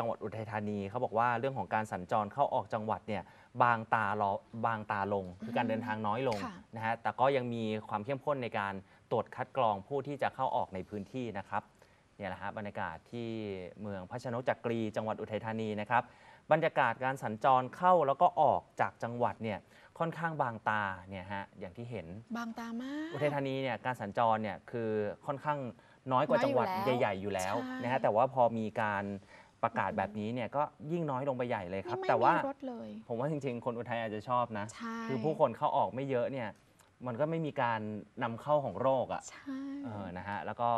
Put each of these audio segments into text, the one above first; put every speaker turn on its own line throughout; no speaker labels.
จังหวัดอุทัยธานีเขาบอกว่าเรื่องของการสัญจรเข้าออกจังหวัดเนี่ยบางตารอบางตาลง คือการเดินทางน้อยลง
ค่ะ
นะฮะแต่ก็ยังมีความเข้มข้นในการตรวจคัดกรองผู้ที่จะเข้าออกในพื้นที่นะครับเนี่ยแหละฮะบรรยากาศที่เมืองพระชนกจักรีจังหวัดอุทัยธานีนะครับบรรยากาศการสัญจรเข้าแล้วก็ออกจากจังหวัดเนี่ยค่อนข้างบางตาเนี่ยฮะอย่างที่เห็น
บางตามาก
อุทัยธานีเนี่ยการสัญจรเนี่ยคือค่อนข้างน้อยกว่า
น้อย
จังหวัด
อยู่แล้ว
ใหญ่ ๆ อยู่แล้ว
ใช่
นะฮะแต่ว่าพอมีการ ประกาศแบบนี้เนี่ยก็ยิ่งน้อยลงไปใหญ่เลยครับ
นี่ไม่
แต่ว่า
มีรถเลย
ผมว่าจริงๆ คนอุทัยอาจจะชอบนะ
ใช่
คือผู้คนเข้าออกไม่เยอะเนี่ยมันก็ไม่มีการนำเข้าของโรคอะ
ใช่
เออนะฮะแล้วก็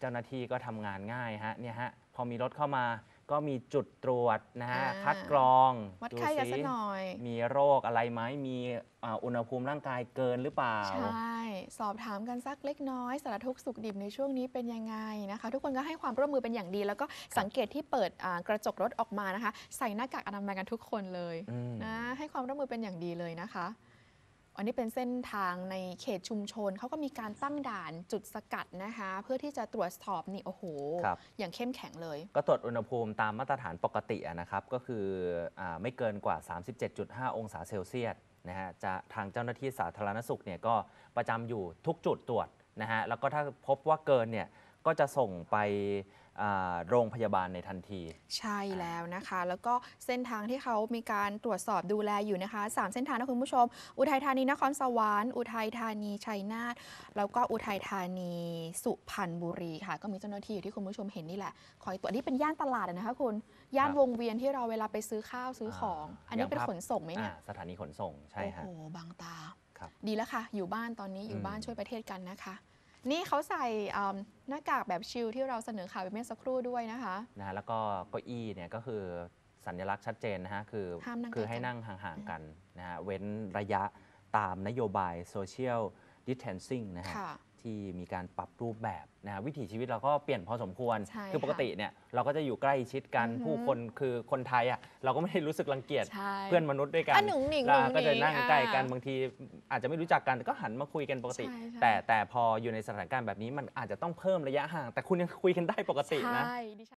เจ้าหน้าที่ก็ทำงานง่ายฮะเนี่ยฮะพอมีรถเข้ามา ก็มีจุดตรวจนะฮะคัดกรอง
วัดไข้กันสักหน่อย
มีโรคอะไรไหมมีอ่าอุณหภูมิร่างกายเกินหรือเปล่า
ใช่ สอบถามกันสักเล็กน้อยสารทุกข์สุขดิบในช่วงนี้เป็นยังไงนะคะ ทุกคนก็ให้ความร่วมมือเป็นอย่างดี แล้วก็สังเกตที่เปิดอ่ากระจกรถออกมานะคะ ใส่หน้ากากอนามัยกันทุกคนเลย
อืม
นะให้ความร่วมมือเป็นอย่างดีเลยนะคะ อันนี้เป็นเส้นทางในเขตชุมชนเขาก็มีการตั้งด่านจุดสกัดนะคะ เพื่อที่จะตรวจสอบนี่โอ้โห
ครับ
อย่างเข้มแข็งเลย
ก็ตรวจอุณหภูมิตามมาตรฐานปกติอะนะครับ ก็คืออาไม่เกินกว่า 37.5 องศาเซลเซียสนะฮะจะทางเจ้าหน้าที่สาธารณสุขเนี่ยก็ประจำอยู่ทุกจุดตรวจนะฮะแล้วก็ถ้าพบว่าเกินเนี่ยก็จะส่งไปอ่า โรงพยาบาลในทันที
ใช่แล้วนะคะ แล้วก็เส้นทางที่เขามีการตรวจสอบดูแลอยู่นะคะสามเส้นทางนะคุณผู้ชม อุทัยธานีนครสวรรค์อุทัยธานีชัยนาทแล้วก็อุทัยธานีสุพรรณบุรีค่ะ ก็มีเจ้าหน้าที่อยู่ที่คุณผู้ชมเห็นนี่แหละ คอยตรวจนี่เป็นย่านตลาดอะนะคะคุณย่าน
ครับ
วงเวียนที่เราเวลาไปซื้อข้าวซื้อของ
อ่า
อันนี้
อย่าง
เป็น
ภาพ
ขนส่งไหมเนี่ย
อ่าสถานีขนส่งใช่ฮะ
โอ้โหบางตา
ครับ
ดีแล้วค่ะ อยู่บ้านตอนนี้อยู่
อืม
บ้านช่วยประเทศกันนะคะ นี่เขาใส่อืมหน้ากากแบบชิลที่เราเสนอข่าวไปเมื่อสักครู่ด้วยนะคะ
นะฮะแล้วก็เก้าอี้เนี่ยก็คือสัญลักษณ์ชัดเจนนะฮะคือ
ห้ามนั่ง
คือ
ใกล้
ให้
กัน
นั่งห่างๆกันนะฮะเว้นระยะตามนโยบาย Social Distancing นะฮะ
ค่ะ
ที่มีการปรับรูปแบบนะฮะวิถีชีวิตเราก็เปลี่ยนพอสมควร
ใช่
คือปกติเนี่ยเราก็จะอยู่ใกล้ชิดกัน
อือหือ
ผู้คนคือคนไทยอะเราก็ไม่ได้รู้สึกรังเกียจ
ใช่
เพื่อนมนุษย์ด้วยกัน
อะหนุ่งหนิง
เรา
หนุ่งหนิง
ก็จะนั่งใกล้กัน
อ่า
บางทีอาจจะไม่รู้จักกันแต่ก็หันมาคุยกันปกติ
ใช่ใช่
แต่แต่พออยู่ในสถานการณ์แบบนี้มันอาจจะต้องเพิ่มระยะห่าง แต่คุณยังคุยกันได้ปกตินะ
ใช่ดิฉัน